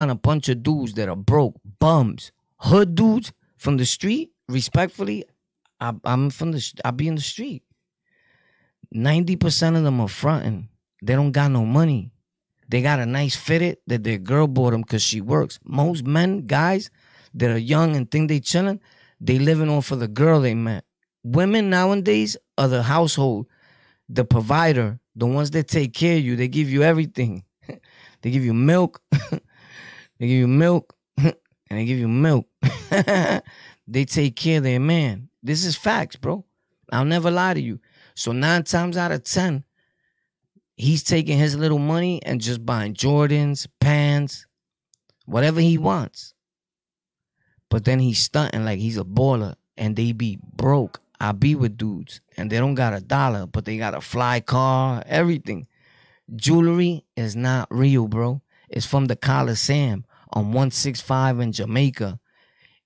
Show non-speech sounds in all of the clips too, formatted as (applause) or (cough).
a bunch of dudes that are broke, bums, hood dudes from the street. Respectfully, I, I'm from the. I be in the street. Ninety percent of them are fronting. They don't got no money. They got a nice fitted that their girl bought them because she works. Most men, guys that are young and think they chilling, they living off of the girl they met. Women nowadays are the household, the provider, the ones that take care of you. They give you everything. (laughs) they give you milk. (laughs) they give you milk. (laughs) and they give you milk. (laughs) they take care of their man. This is facts, bro. I'll never lie to you. So nine times out of ten, he's taking his little money and just buying Jordans, pants, whatever he wants. But then he's stunting like he's a baller and they be broke. I be with dudes and they don't got a dollar, but they got a fly car, everything. Jewelry is not real, bro. It's from the Colosseum on 165 in Jamaica.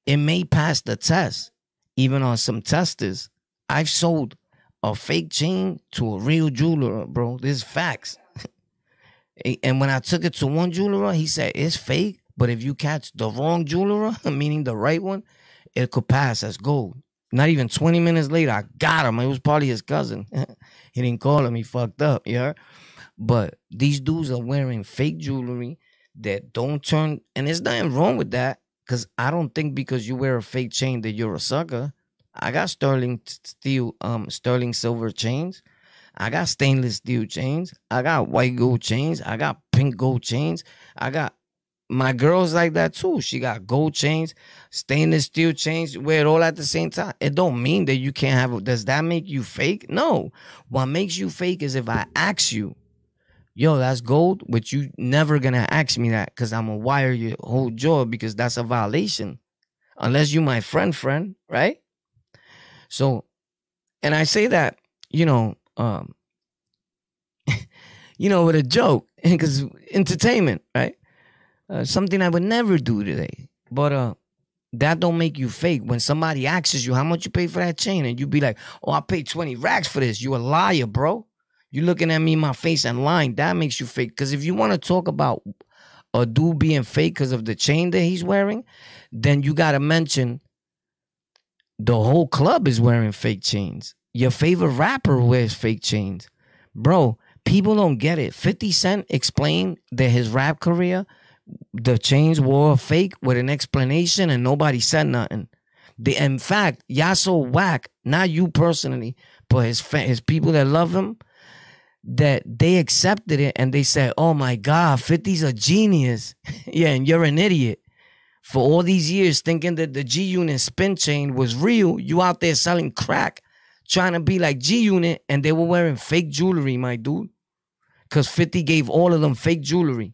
It may pass the test, even on some testers. I've sold a fake chain to a real jeweler, bro. This is facts. (laughs) and when I took it to one jeweler, he said it's fake, but if you catch the wrong jeweler, (laughs) meaning the right one, it could pass as gold. Not even 20 minutes later, I got him. It was probably his cousin. (laughs) he didn't call him. He fucked up, yeah. But these dudes are wearing fake jewelry that don't turn, and there's nothing wrong with that. Cause I don't think because you wear a fake chain that you're a sucker. I got sterling steel, um, sterling silver chains. I got stainless steel chains. I got white gold chains. I got pink gold chains. I got my girl's like that too. She got gold chains, stainless steel chains, wear it all at the same time. It don't mean that you can't have. Does that make you fake? No. What makes you fake is if I ask you, yo, that's gold, but you never gonna ask me that because I'm gonna wire your whole jaw because that's a violation. Unless you my friend, friend, right? So, and I say that, you know, um, (laughs) you know, with a joke, (laughs) because entertainment, right? Uh, something I would never do today. But uh, that don't make you fake. When somebody asks you how much you pay for that chain, and you be like, "Oh, I paid twenty racks for this," you a liar, bro. You looking at me in my face and lying. That makes you fake. Because if you want to talk about a dude being fake because of the chain that he's wearing, then you gotta mention the whole club is wearing fake chains. Your favorite rapper wears fake chains. Bro, people don't get it. 50 Cent explained that his rap career the chains were fake with an explanation and nobody said nothing. The, in fact, y'all so whack, not you personally, but his his people that love him, that they accepted it and they said, "Oh my God, 50's a genius." (laughs) yeah, and you're an idiot. For all these years thinking that the G Unit spin chain was real, you out there selling crack, trying to be like G Unit, and they were wearing fake jewelry, my dude. Cause 50 gave all of them fake jewelry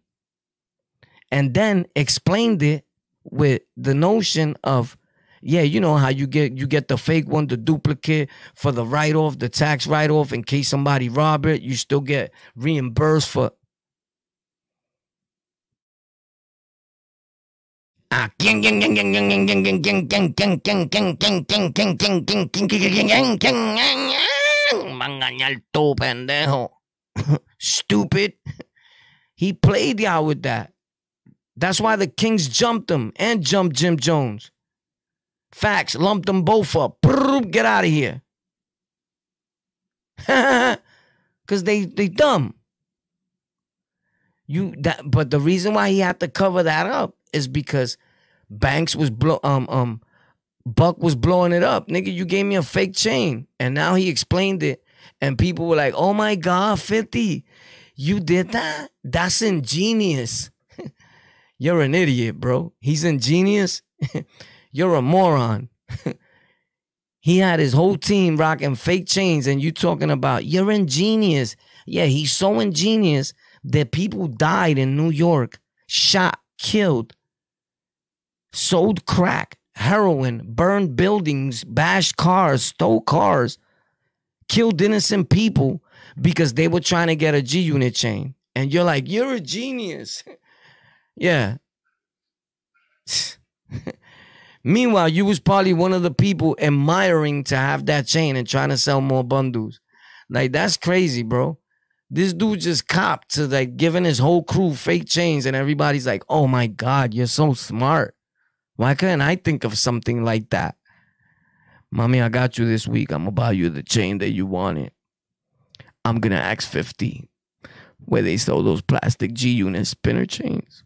and then explained it with the notion of yeah, you know how you get you get the fake one, the duplicate for the write off, the tax write off in case somebody rob it, you still get reimbursed for. Stupid. He played y'all with that. That's why the Kings jumped him and jumped Jim Jones. Facts, lumped them both up. Get out of here. (laughs) Cause they they dumb. You that but the reason why he had to cover that up is because Banks was blow um um Buck was blowing it up. Nigga, you gave me a fake chain. And now he explained it. And people were like, oh my God, 50. You did that? That's ingenious. (laughs) You're an idiot, bro. He's ingenious. (laughs) You're a moron. (laughs) he had his whole team rocking fake chains, and you talking about you're ingenious. Yeah, he's so ingenious that people died in New York, shot, killed, sold crack, heroin, burned buildings, bashed cars, stole cars, killed innocent people because they were trying to get a G unit chain. And you're like, you're a genius. (laughs) Yeah. (laughs) Meanwhile, you was probably one of the people admiring to have that chain and trying to sell more bundles. Like that's crazy, bro. This dude just copped to like giving his whole crew fake chains, and everybody's like, "Oh my god, you're so smart. Why couldn't I think of something like that?" Mommy, I got you this week. I'm gonna buy you the chain that you wanted. I'm gonna ask 50 where they sell those plastic G unit spinner chains.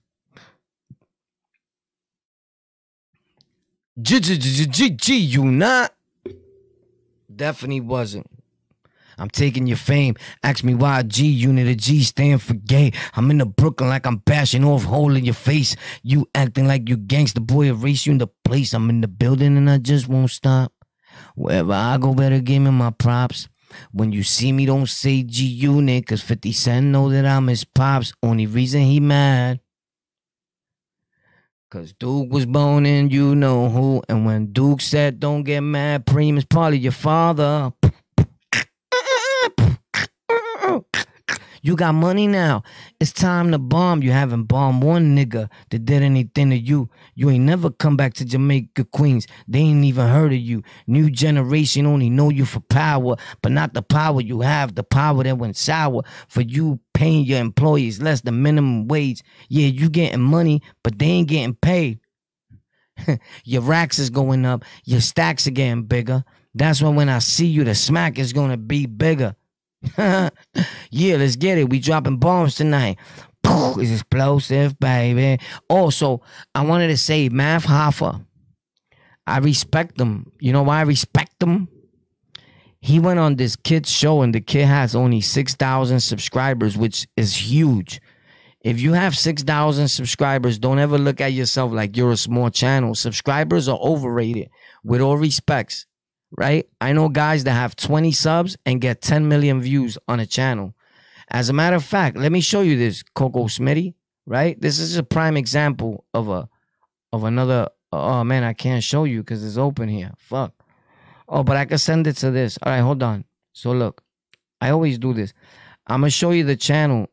G G G G G unit. Definitely wasn't. I'm taking your fame. Ask me why G unit of G stand for gay. I'm in the Brooklyn like I'm bashing off hole in your face. You acting like you gangster boy, erase you in the place. I'm in the building and I just won't stop. Wherever I go, better give me my props. When you see me, don't say G Unit, cause 50 Cent know that I'm his pops. Only reason he mad. Cause Duke was born in you know who. And when Duke said, don't get mad, Preem is probably your father. You got money now. It's time to bomb. You haven't bombed one nigga that did anything to you. You ain't never come back to Jamaica Queens. They ain't even heard of you. New generation only know you for power, but not the power you have, the power that went sour for you paying your employees less than minimum wage. Yeah, you getting money, but they ain't getting paid. (laughs) your racks is going up, your stacks are getting bigger. That's why when I see you, the smack is gonna be bigger. (laughs) yeah, let's get it. We dropping bombs tonight. It's explosive, baby. Also, I wanted to say Math Hoffa. I respect him. You know why I respect him? He went on this kid's show and the kid has only 6,000 subscribers, which is huge. If you have 6,000 subscribers, don't ever look at yourself like you're a small channel. Subscribers are overrated, with all respects right? I know guys that have 20 subs and get 10 million views on a channel. As a matter of fact, let me show you this, Coco Smitty, right? This is a prime example of a of another oh man, I can't show you because it's open here. Fuck. Oh, but I can send it to this. All right, hold on. So look, I always do this. I'm gonna show you the channel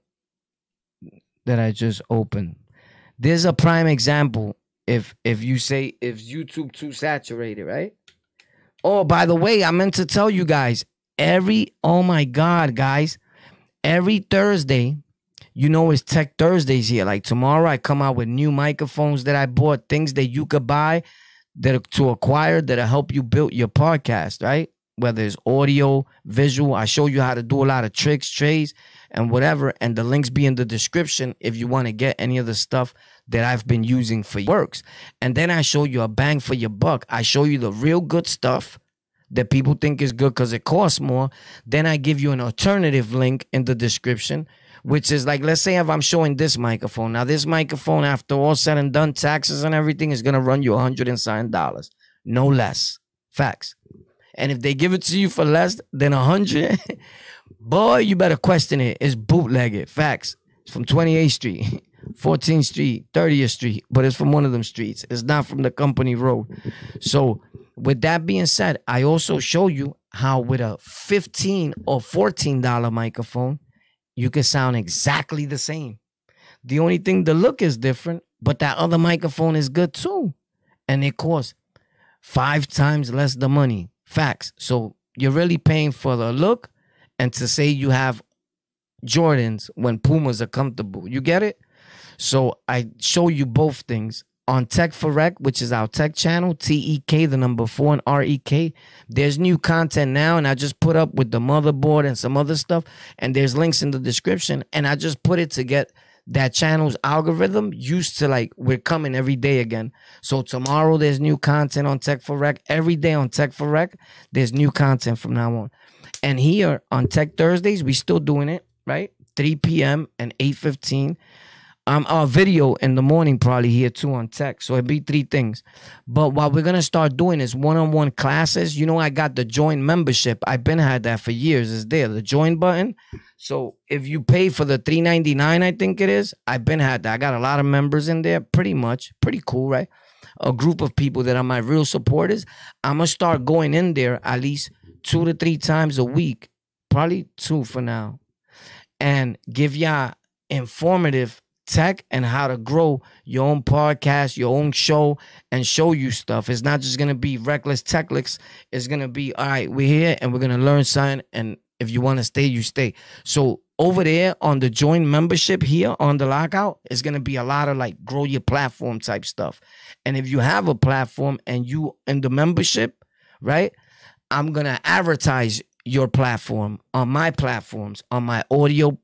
that I just opened. There's a prime example. If if you say if YouTube too saturated, right? Oh, by the way, I meant to tell you guys every, oh my God, guys, every Thursday, you know, it's Tech Thursdays here. Like tomorrow, I come out with new microphones that I bought, things that you could buy that to acquire that'll help you build your podcast, right? Whether it's audio, visual, I show you how to do a lot of tricks, trays, and whatever. And the links be in the description if you want to get any of the stuff that I've been using for works. And then I show you a bang for your buck. I show you the real good stuff that people think is good because it costs more. Then I give you an alternative link in the description, which is like, let's say if I'm showing this microphone. Now, this microphone, after all said and done, taxes and everything, is gonna run you a hundred and seven dollars, no less. Facts. And if they give it to you for less than a hundred, (laughs) boy, you better question it. It's bootlegged. Facts. It's from 28th Street. (laughs) 14th Street, 30th Street, but it's from one of them streets. It's not from the company road. So, with that being said, I also show you how with a 15 or 14 dollar microphone, you can sound exactly the same. The only thing the look is different, but that other microphone is good too. And it costs five times less the money. Facts. So you're really paying for the look and to say you have Jordans when Pumas are comfortable. You get it? So I show you both things on TEK4REK, which is our tech channel, T E K, the number four and R E K. There's new content now, and I just put up with the motherboard and some other stuff, and there's links in the description. And I just put it to get that channel's algorithm used to like we're coming every day again. So tomorrow there's new content on TEK4REK. Every day on TEK4REK, there's new content from now on. And here on Tech Thursdays, we still doing it, right? 3 p.m. and 8:15 um, our video in the morning probably here too on tech. So it'd be three things. But what we're gonna start doing is one-on-one classes. You know, I got the join membership. I've been had that for years. It's there, the join button. So if you pay for the 399, I think it is, I've been had that. I got a lot of members in there, pretty much. Pretty cool, right? A group of people that are my real supporters. I'm gonna start going in there at least two to three times a week. Probably two for now. And give y'all informative tech and how to grow your own podcast, your own show, and show you stuff. It's not just gonna be reckless techlicks. It's gonna be all right. We're here and we're gonna learn something. And if you want to stay, you stay. So over there on the join membership here on the lockout, it's gonna be a lot of like grow your platform type stuff. And if you have a platform and you in the membership, right? I'm gonna advertise your platform on my platforms, on my audio,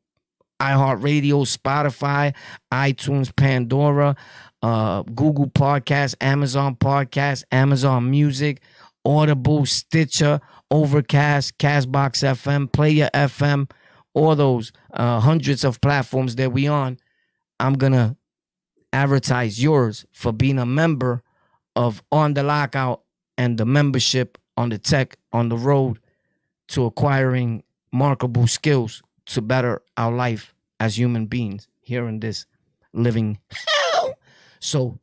iHeartRadio, Spotify, iTunes, Pandora, uh, Google Podcast, Amazon Podcast, Amazon Music, Audible, Stitcher, Overcast, Castbox FM, Player FM, all those uh, hundreds of platforms that we on. I'm gonna advertise yours for being a member of On the Lockout and the membership on the tech on the road to acquiring markable skills to better our life as human beings here in this living hell. So